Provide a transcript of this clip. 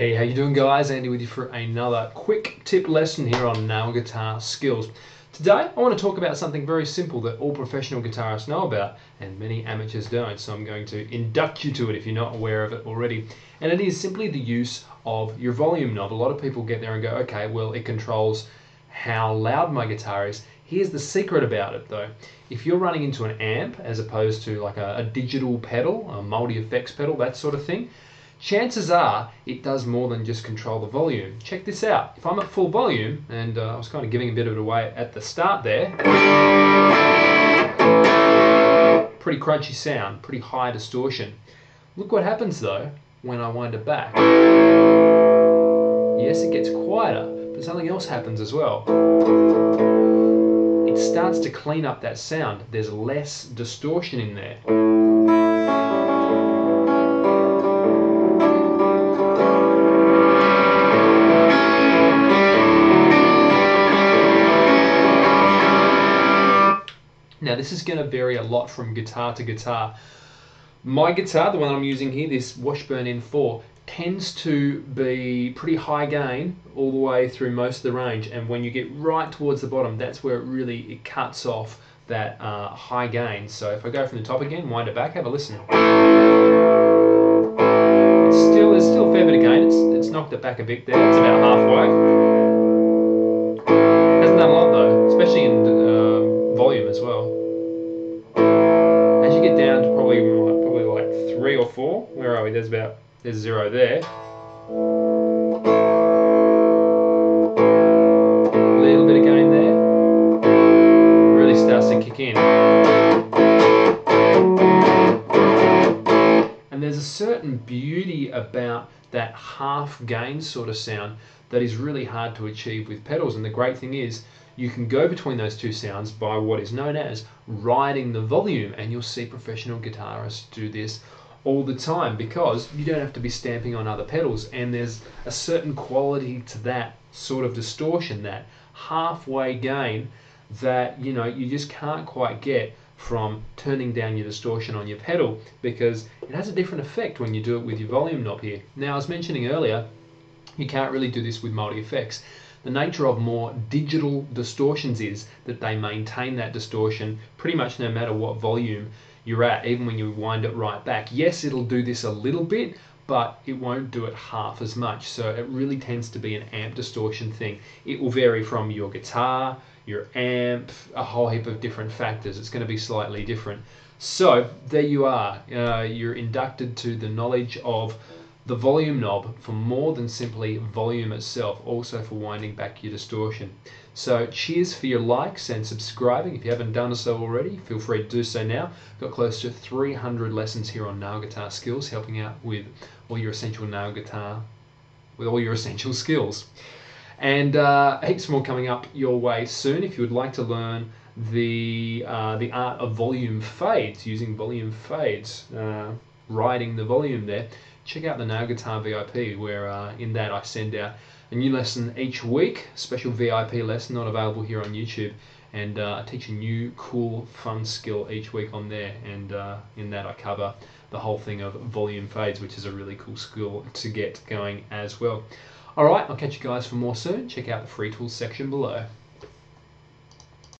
how you doing guys? Andy with you for another quick tip lesson here on nail guitar skills. Today I want to talk about something very simple that all professional guitarists know about and many amateurs don't. So I'm going to induct you to it if you're not aware of it already. And it is simply the use of your volume knob. A lot of people get there and go, okay, well it controls how loud my guitar is. Here's the secret about it though. If you're running into an amp as opposed to like a, a digital pedal, a multi-effects pedal, that sort of thing, chances are it does more than just control the volume. Check this out. If I'm at full volume, and uh, I was kind of giving a bit of it away at the start there, pretty crunchy sound, pretty high distortion. Look what happens though when I wind it back. Yes, it gets quieter, but something else happens as well. It starts to clean up that sound. There's less distortion in there. This is going to vary a lot from guitar to guitar. My guitar, the one I'm using here, this Washburn N4, tends to be pretty high gain all the way through most of the range and when you get right towards the bottom that's where it really it cuts off that uh, high gain. So if I go from the top again, wind it back, have a listen. It's still, there's still a fair bit of gain, it's, it's knocked it back a bit there, it's about halfway. There's about there's zero there. A little bit of gain there. Really starts to kick in. And there's a certain beauty about that half gain sort of sound that is really hard to achieve with pedals. And the great thing is, you can go between those two sounds by what is known as riding the volume, and you'll see professional guitarists do this all the time because you don't have to be stamping on other pedals and there's a certain quality to that sort of distortion that halfway gain that you know you just can't quite get from turning down your distortion on your pedal because it has a different effect when you do it with your volume knob here. Now I was mentioning earlier you can't really do this with multi-effects. The nature of more digital distortions is that they maintain that distortion pretty much no matter what volume you're at, even when you wind it right back. Yes, it'll do this a little bit, but it won't do it half as much. So it really tends to be an amp distortion thing. It will vary from your guitar, your amp, a whole heap of different factors. It's going to be slightly different. So there you are. Uh, you're inducted to the knowledge of the volume knob for more than simply volume itself, also for winding back your distortion. So cheers for your likes and subscribing. If you haven't done so already, feel free to do so now. Got close to 300 lessons here on nail guitar skills, helping out with all your essential nail guitar, with all your essential skills. And uh, heaps more coming up your way soon. If you would like to learn the uh, the art of volume fades, using volume fades, uh, riding the volume there, check out the Nail Guitar VIP, where uh, in that I send out a new lesson each week, special VIP lesson, not available here on YouTube, and uh, I teach a new, cool, fun skill each week on there, and uh, in that I cover the whole thing of volume fades, which is a really cool skill to get going as well. Alright, I'll catch you guys for more soon. Check out the free tools section below.